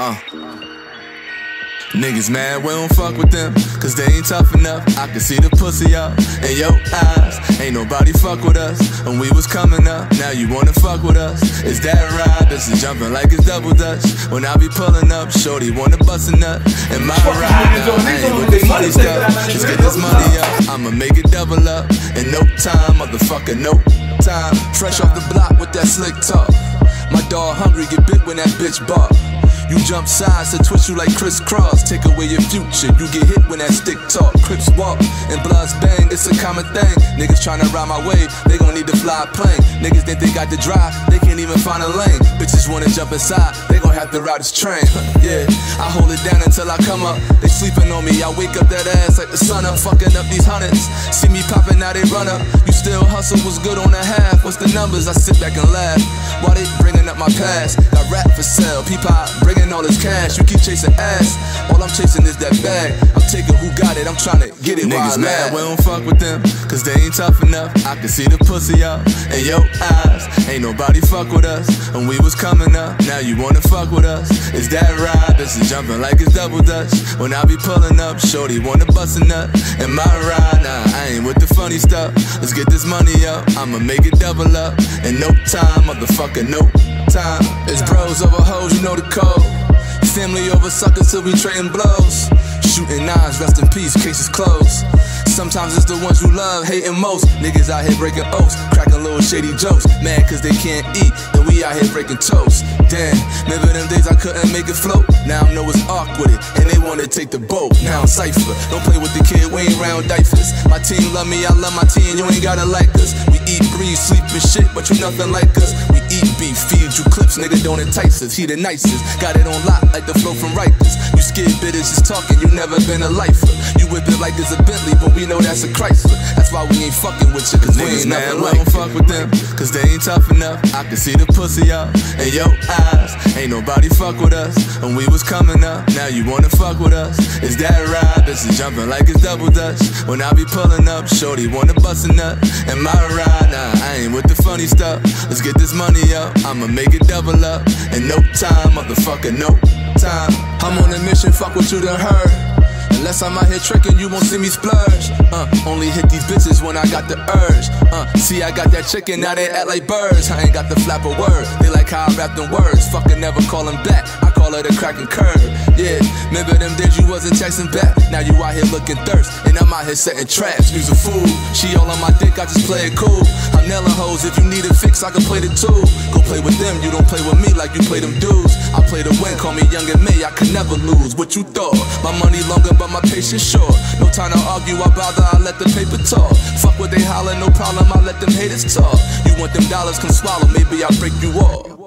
Uh. Niggas mad, we don't fuck with them, cause they ain't tough enough. I can see the pussy up in your eyes. Ain't nobody fuck with us, and we was coming up. Now you wanna fuck with us? Is that right? This is jumping like it's double dutch. When I be pulling up, shorty wanna bust a nut. And my ride now, I ain't with the funny stuff. Let's get this money up. I'ma make it double up in no time, motherfucker, no time. Fresh off the block with that slick talk. My dog hungry, get bit when that bitch bark. You jump sides to twist you like crisscross. Take away your future. You get hit when that stick talk. Crips walk and bloods bang. It's a common thing. Niggas tryna ride my way. They gon' need to fly a plane. Niggas think they got the drive. They can't even find a lane. Bitches wanna jump inside. They gon' have to ride this train. yeah, I hold it down until I come up. They sleeping on me. I wake up that ass like the sun up. Fucking up these hundreds. See me popping, now they run up. You still hustle. Was good on the half. What's the numbers? I sit back and laugh. While they bringing up my past. Got rap for sale. People bring getting all this cash. You keep chasing ass. All I'm chasing is that bag. I'm taking who got it. I'm trying to get it. Niggas mad, we don't fuck with them. Cause they ain't tough enough. I can see the pussy out in your eyes. Ain't nobody fuck with us. And we was coming up. Now you wanna fuck with us. Is that right? This is jumping like it's double dutch. When I be pulling up, shorty wanna bust a nut. In my ride, nah, I ain't with the funny stuff. Let's get this money up. I'ma make it double up. In no time, motherfucker, no time. It's bros over hoes, you know the code. Family over suckers till we trading blows. Shooting knives, rest in peace, cases closed. Sometimes it's the ones you love, hating most. Niggas out here breaking oaths, cracking little shady jokes. Mad cause they can't eat, then we out here breaking toast. Damn, remember them days I couldn't make it float? Now I know it's awkward, and they wanna take the boat. Now I'm Cypher, don't play with the kid, we ain't round diapers. My team love me, I love my team, you ain't gotta like us. We eat, breathe, sleep and shit, but you nothing like us. Eat beef, feed you clips, nigga don't entice us. He the nicest, got it on lock like the flow from Rikers. You scared bitters just talking, you never been a lifer. You whip it like it's a Bentley, but we know that's a Chrysler. That's why we ain't fucking with you, cause we ain't never like don't fuck with them, cause they ain't tough enough. I can see the pussy out in your eyes. Ain't nobody fuck with us, and we was coming up. Now you wanna fuck with us? Is that right? This is jumping like it's double dutch. When I be pulling up, shorty wanna bust a nut. And my ride, nah, I ain't with the funny stuff. Let's get this money up, I'ma make it double up. In no time, motherfucker, no time. I'm on a mission, fuck what you done heard. Unless I'm out here tricking, you won't see me splurge. Uh, only hit these bitches when I got the urge. Uh, see, I got that chicken, now they act like birds. I ain't got the flap of word. They like how I rap them words. Fucking never call them back. I call it a cracking curve. Yeah, remember them days you wasn't texting back? Now you out here looking thirst, and I'm out here setting traps. Use a fool. She all on my dick, I just play it cool. I'm nailing If you need a fix, I can play the two. Go play with them, you don't play with me like you play them dudes. I play the win, call me Young and May, I can never lose. What you thought? My money longer, but my patience short. No time to argue, I bother, I let the paper talk. Fuck what they holler, no problem, I let them haters talk. You want them dollars, come swallow, maybe I'll break you off.